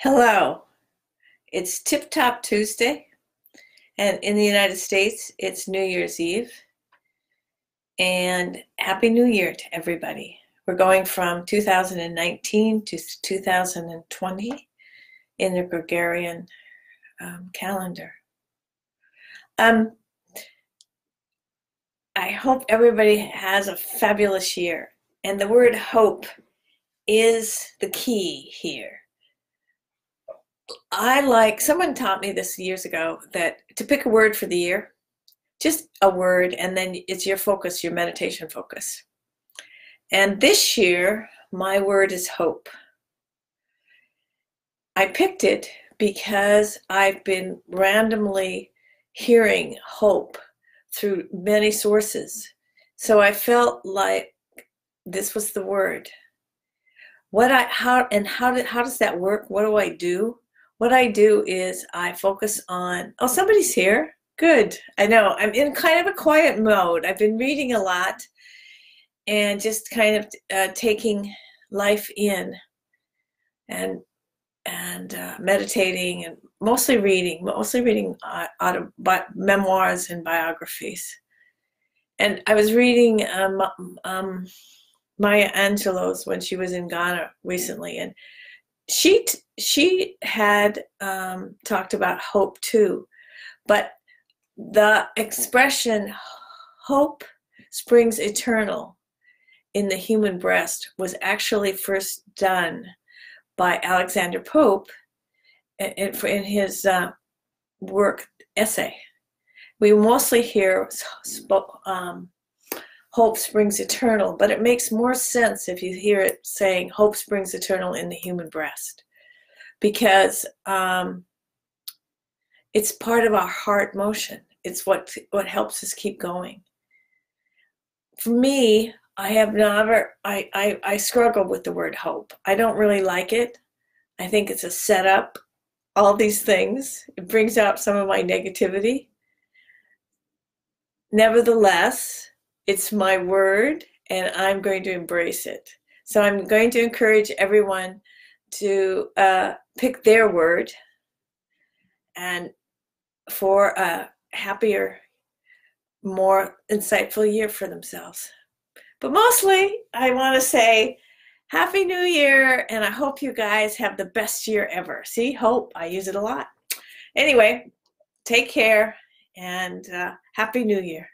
Hello. It's Tip Top Tuesday, and in the United States, it's New Year's Eve. And Happy New Year to everybody. We're going from 2019 to 2020 in the Gregorian um, calendar. Um, I hope everybody has a fabulous year. And the word hope is the key here I like, someone taught me this years ago that to pick a word for the year, just a word, and then it's your focus, your meditation focus. And this year, my word is hope. I picked it because I've been randomly hearing hope through many sources. So I felt like this was the word. What I how and how did how does that work? What do I do? What I do is I focus on, oh, somebody's here. Good. I know. I'm in kind of a quiet mode. I've been reading a lot and just kind of uh, taking life in and and uh, meditating and mostly reading, mostly reading uh, auto, memoirs and biographies. And I was reading um, um, Maya Angelou's when she was in Ghana recently, and she she had um, talked about hope too, but the expression "hope springs eternal" in the human breast was actually first done by Alexander Pope in, in his uh, work essay. We mostly hear um, hope springs eternal, but it makes more sense if you hear it saying hope springs eternal in the human breast because um, it's part of our heart motion. It's what what helps us keep going. For me, I have never I, I I struggle with the word hope. I don't really like it. I think it's a setup. All these things. It brings out some of my negativity. Nevertheless, it's my word and I'm going to embrace it. So I'm going to encourage everyone to uh, pick their word and for a happier, more insightful year for themselves. But mostly, I want to say Happy New Year, and I hope you guys have the best year ever. See, hope, I use it a lot. Anyway, take care and uh, Happy New Year.